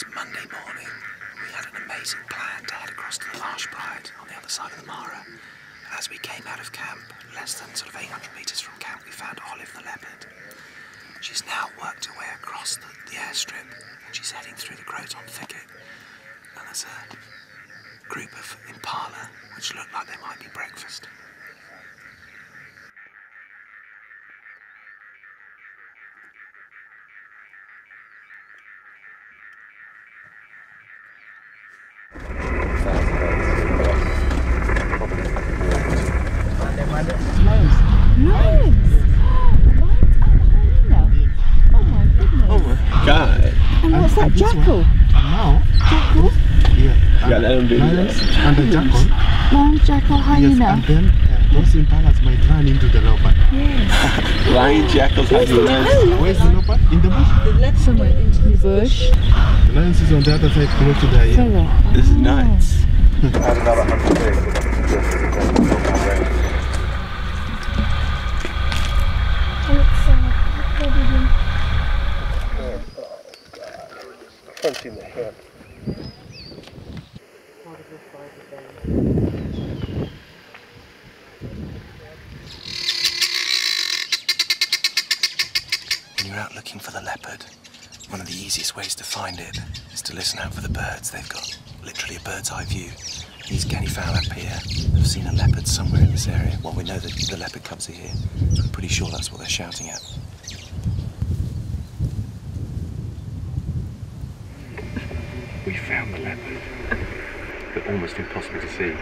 It's Monday morning. We had an amazing plan to head across to the Marsh Pride on the other side of the Mara. As we came out of camp, less than sort of 800 metres from camp, we found Olive the leopard. She's now worked her way across the, the airstrip and she's heading through the Croton thicket. And there's a group of impala which look like they might be breakfast. God. And what's that, jackal? Now, Jackal? yeah. Yeah, let them do lions that. and the jackal. Lion, jackal, Yes, hyena. and then uh, those impalas might run into the leopard. Lion, jackals, hyenas. Where's the leopard? In the bush. Somewhere into the bush. The lions is on the other side, close to the yeah. This is nuts. The head. When you're out looking for the leopard, one of the easiest ways to find it is to listen out for the birds. They've got literally a bird's eye view. These Fowl up here have seen a leopard somewhere in this area. Well, we know that the leopard cubs are here. I'm pretty sure that's what they're shouting at. Found the leopard, but almost impossible to see.